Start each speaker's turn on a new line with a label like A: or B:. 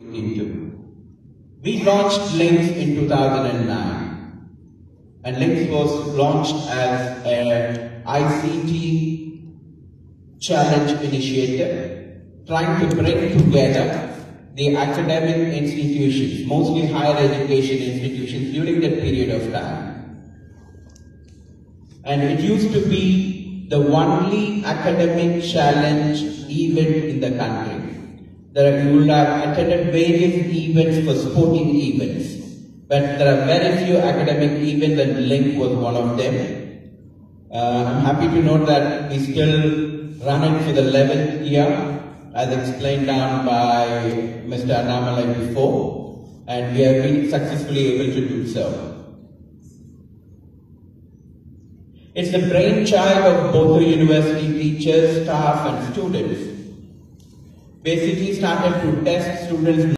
A: We launched Linkz in 2009 and Linkz was launched as an ICT challenge initiative trying to bring together the academic institutions, mostly higher education institutions during that period of time. And it used to be the only academic challenge event in the country. There you will have attended various events for sporting events, but there are very few academic events and Link was one of them. Uh, I'm happy to note that we still run it for the 11th year, as explained down by Mr. Annamalai before, and we have been successfully able to do so. It's the brainchild of Botho university teachers, staff, and students. Basically started to test students'